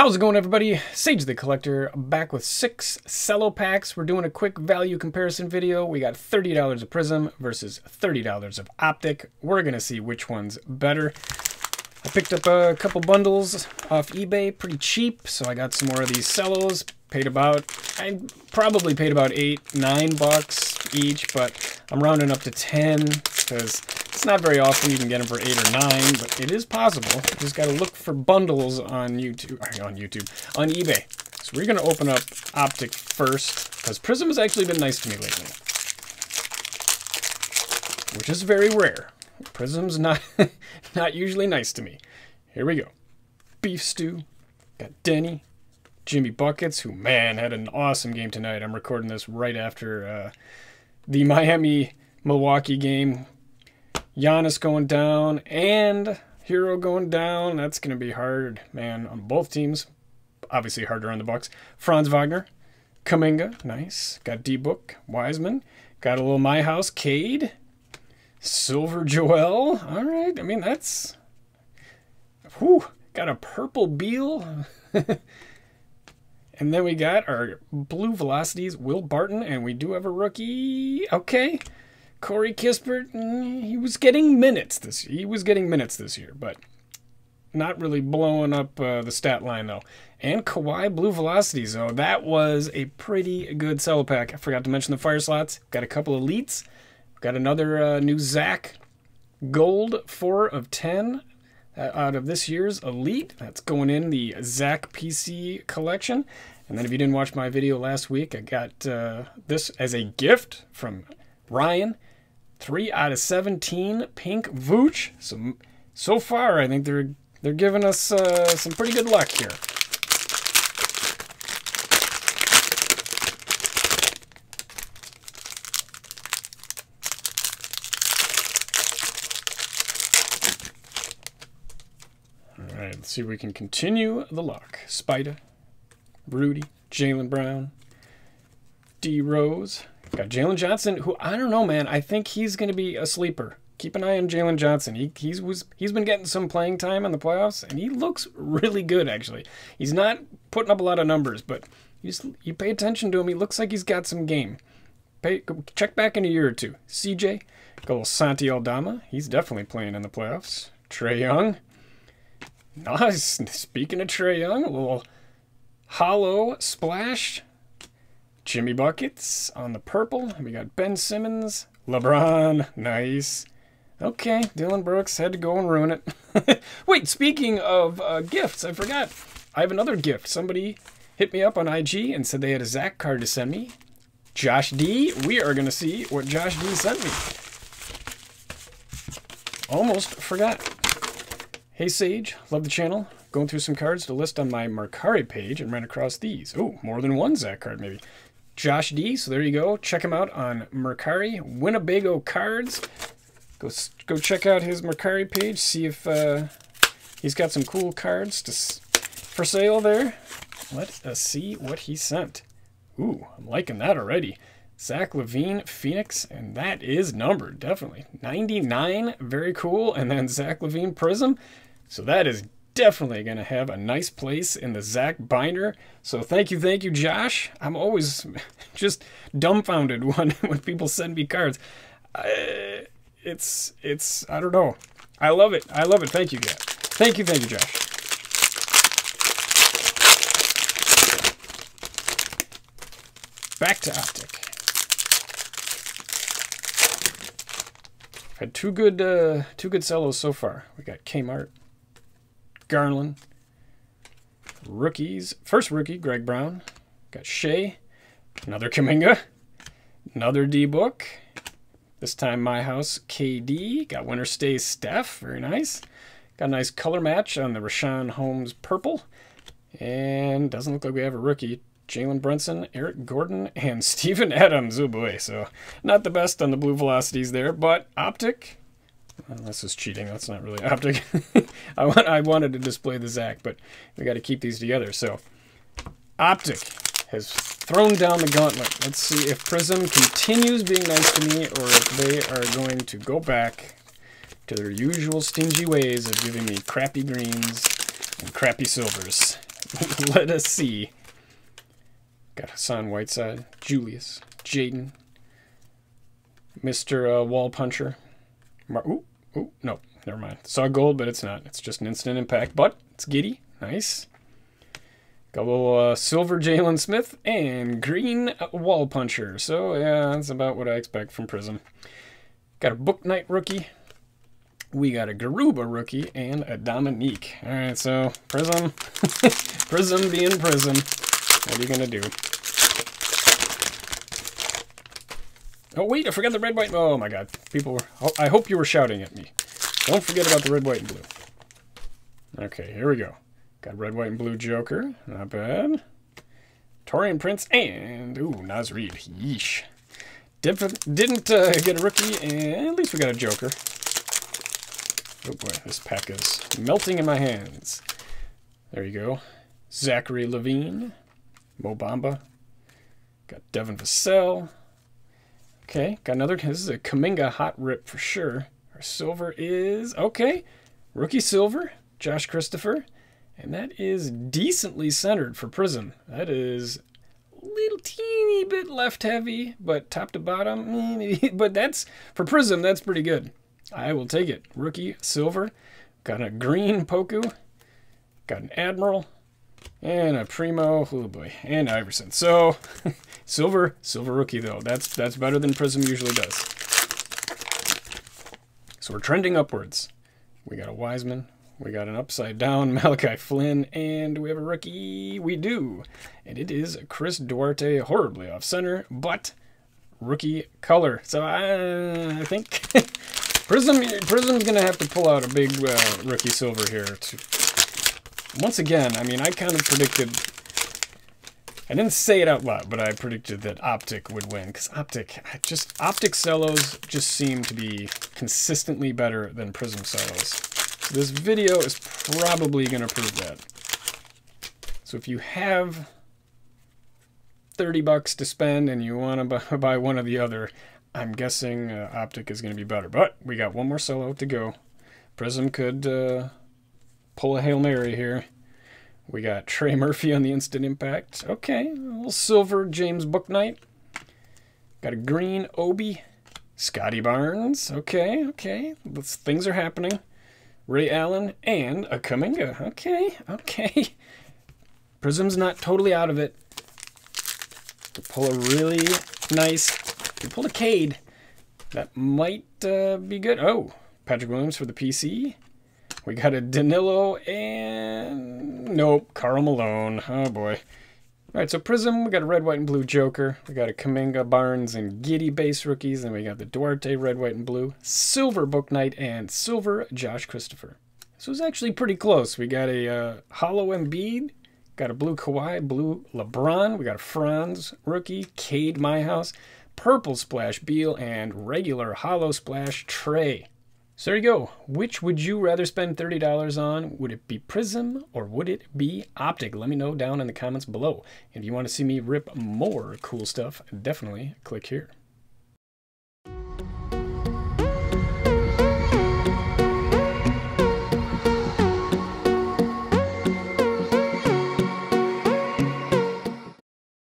How's it going, everybody? Sage the Collector back with six cello packs. We're doing a quick value comparison video. We got $30 of Prizm versus $30 of Optic. We're to see which one's better. I picked up a couple bundles off eBay, pretty cheap, so I got some more of these cellos. Paid about, I probably paid about eight, nine bucks each, but I'm rounding up to 10 because it's not very often you can get them for eight or nine, but it is possible. You just got to look for bundles on YouTube, on YouTube, on eBay. So we're going to open up Optic first, because Prizm has actually been nice to me lately. Which is very rare. Prizm's not, not usually nice to me. Here we go. Beef Stew. Got Denny. Jimmy Buckets, who, man, had an awesome game tonight. I'm recording this right after uh, the Miami-Milwaukee game. Giannis going down and Herro going down. That's going to be hard, man, on both teams. Obviously harder on the Bucks. Franz Wagner, Kuminga, nice. Got D-Book, Wiseman. Got a little My House, Cade. Silver Joel. All right. I mean, that's... Whew. Got a purple Beal. and then we got our blue velocities, Will Barton, and we do have a rookie. Okay. Corey Kispert, mm, he was getting minutes this he was getting minutes this year, but not really blowing up uh, the stat line though. And Kawhi Blue Velocity, though that was a pretty good cello pack. I forgot to mention the fire slots. Got a couple elites. Got another uh, new Zach Gold four of ten uh, out of this year's elite. That's going in the Zach PC collection. And then if you didn't watch my video last week, I got uh, this as a gift from Ryan. Three out of 17 pink Vooch. So, so far, I think they're they're giving us uh, some pretty good luck here. All right, let's see if we can continue the luck. Spida, Rudy, Jaylen Brown, D Rose, Got Jalen Johnson, who I don't know, man. I think he's going to be a sleeper. Keep an eye on Jalen Johnson. He he's was he's been getting some playing time in the playoffs, and he looks really good. Actually, he's not putting up a lot of numbers, but you just, you pay attention to him. He looks like he's got some game. Pay, check back in a year or two. CJ, little Santi Aldama. He's definitely playing in the playoffs. Trae Young. Nice. Speaking of Trae Young, a little hollow splash Jimmy Buckets on the purple. We got Ben Simmons, LeBron, nice. Okay, Dillon Brooks had to go and ruin it. Wait, speaking of uh, gifts, I forgot. I have another gift. Somebody hit me up on IG and said they had a Zach card to send me. Josh D. We are going to see what Josh D sent me. Almost forgot. Hey Sage, love the channel. Going through some cards to list on my Mercari page and ran across these. Oh, more than one Zach card maybe. Josh D. So there you go. Check him out on Mercari. Winnebago Cards. Go go check out his Mercari page. See if uh, he's got some cool cards to, for sale there. Let us see what he sent. Ooh, I'm liking that already. Zach LaVine, Phoenix, and that is numbered, definitely. 99, very cool. And then Zach LaVine Prizm. So that is definitely going to have a nice place in the Zach binder. So thank you, thank you, Josh. I'm always just dumbfounded when, when people send me cards. Uh, it's, it's, I don't know. I love it. I love it. Thank you, guys. Thank you, thank you, Josh. Back to Optic. Had two good, uh, two good cellos so far. We got Kmart, Garland. Rookies. First rookie, Greg Brown. Got Shai. Another Kuminga. Another D-Book. This time My House KD. Got Winter Stays Steph. Very nice. Got a nice color match on the Richaun Holmes purple. And doesn't look like we have a rookie. Jalen Brunson, Eric Gordon, and Steven Adams. Oh boy, so not the best on the blue velocities there, but optic, well, this is cheating. That's not really optic. I want I wanted to display the Zach, but we got to keep these together. So, optic has thrown down the gauntlet. Let's see if Prizm continues being nice to me, or if they are going to go back to their usual stingy ways of giving me crappy greens and crappy silvers. Let us see. Got Hassan Whiteside, Julius, Jaden, Mr. Uh, Wall Puncher. Mar- ooh, ooh, no, never mind. Saw gold, but it's not. It's just an instant impact, but it's Giddey. Nice. Got a little uh, silver Jalen Smith and green Wall Puncher. So, yeah, that's about what I expect from Prizm. Got a Bouknight rookie. We got a Garuba rookie and a Dominique. All right, so Prizm, Prizm being Prizm. What are you gonna do? Oh wait, I forgot the red, white. Oh my God, people were. Oh, I hope you were shouting at me. Don't forget about the red, white, and blue. Okay, here we go. Got red, white, and blue Joker. Not bad. Taurean Prince and ooh Naz Reid. Yeesh. Didn't, didn't uh, get a rookie, and at least we got a Joker. Oh boy, this pack is melting in my hands. There you go. Zachary LaVine, Mo Bamba. Got Devin Vassell. Okay, got another. This is a Kuminga hot rip for sure. Our silver is okay. Rookie silver, Josh Christopher. And that is decently centered for Prizm. That is a little teeny bit left heavy, but top to bottom. But that's, for Prizm, that's pretty good. I will take it. Rookie silver. Got a green Poku. Got an Admiral. And a Primo, oh boy, and Iverson. So, silver, silver rookie though. That's that's better than Prizm usually does. So we're trending upwards. We got a Wiseman, we got an upside down Malachi Flynn, and we have a rookie. We do. And it is Chris Duarte, horribly off center, but rookie color. So I, I think Prizm Prizm's to have to pull out a big uh, rookie silver here. To, once again, I mean, I kind of predicted. I didn't say it out loud, but I predicted that Optic would win because Optic, just Optic cellos just seem to be consistently better than Prizm cellos. So this video is probably going to prove that. So if you have 30 bucks to spend and you want to buy one or the other, I'm guessing uh, Optic is going to be better. But we got one more solo to go. Prizm could uh, pull a Hail Mary here. We got Trey Murphy on the Instant Impact. Okay, a little silver James Bouknight. Got a green Obi. Scottie Barnes. Okay, okay. things are happening. Ray Allen, and a Kuminga. Okay, okay. Prizm's not totally out of it. To pull a really nice, you pulled a Cade. That might uh, be good. Oh, Patrick Williams for the PC. We got a Danilo and nope, Karl Malone. Oh boy. All right, so Prizm, we got a red, white, and blue Joker. We got a Kuminga, Barnes, and Giddey base rookies. And we got the Duarte, red, white, and blue. Silver Bouknight and silver Josh Christopher. This was actually pretty close. We got a uh, hollow Embiid, got a blue Kawhi, blue LeBron. We got a Franz rookie, Cade Myhouse, purple Splash Beal, and regular hollow Splash Trae. So there you go. Which would you rather spend $30 on? Would it be Prizm or would it be Optic? Let me know down in the comments below. If you want to see me rip more cool stuff, definitely click here.